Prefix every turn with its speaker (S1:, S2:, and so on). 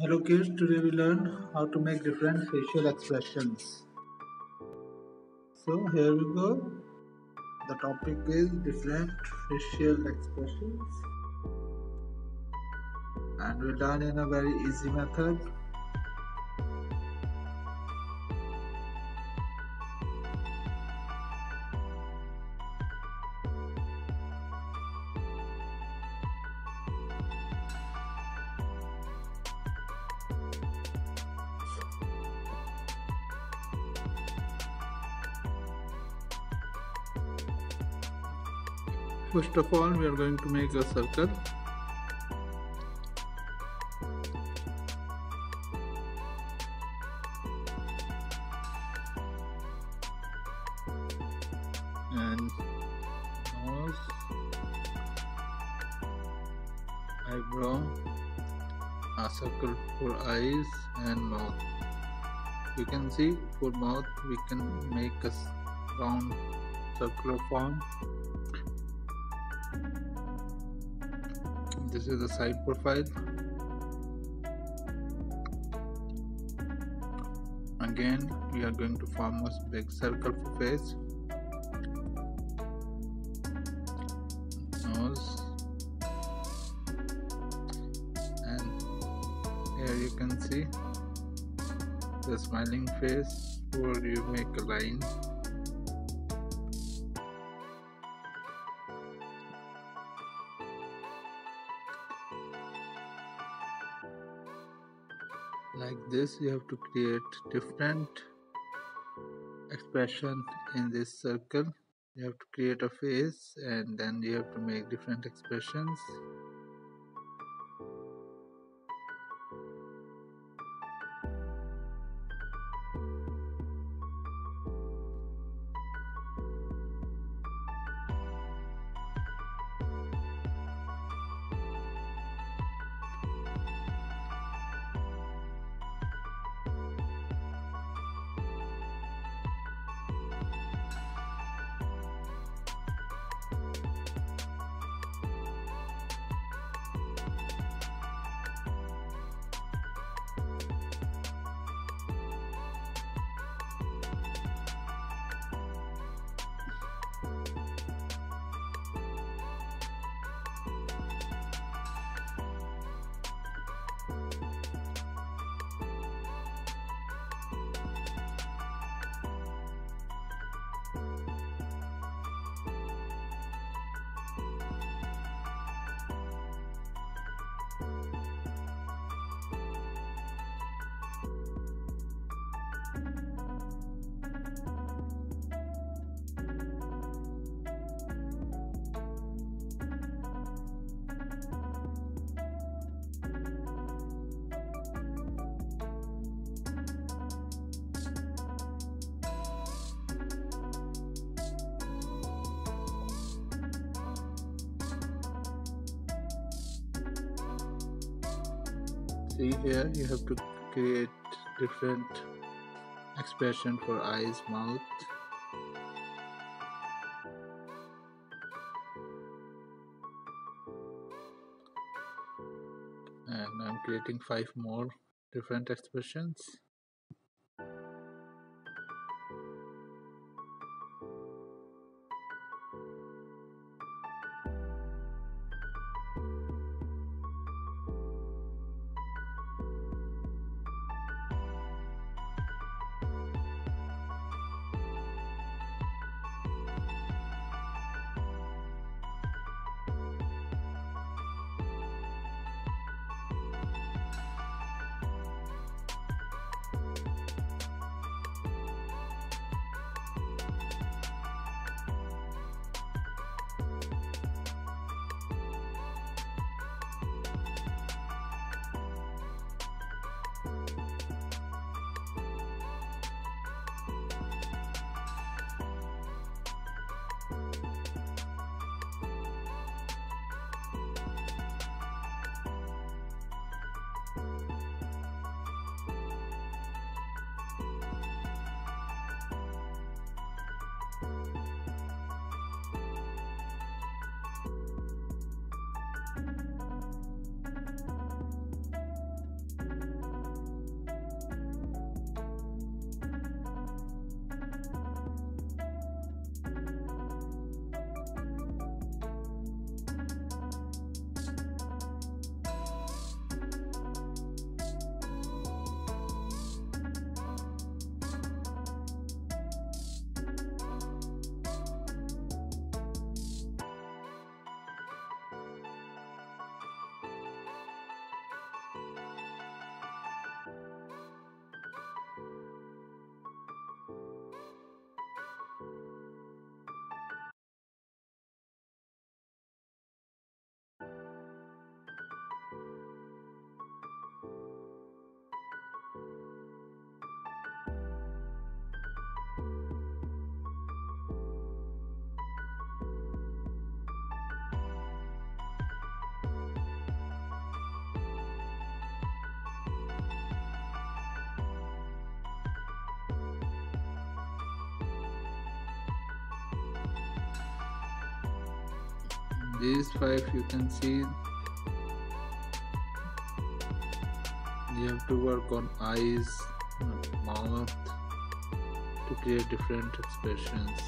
S1: Hello kids, today we learned how to make different facial expressions. So here we go. The topic is different facial expressions and we learn in a very easy method. First of all, we are going to make a circle. And nose, eyebrow, a circle for eyes and mouth. You can see for mouth we can make a round circular form this is the side profile. Again we are going to form a big circle for face. Nose. And here you can see the smiling face where you make a line like this you have to create different expression in this circle. You have to create a face and then you have to make different expressions see here you have to create different expression for eyes mouth. And I'm creating five more different expressions these five you can see. You have to work on eyes mouth to create different expressions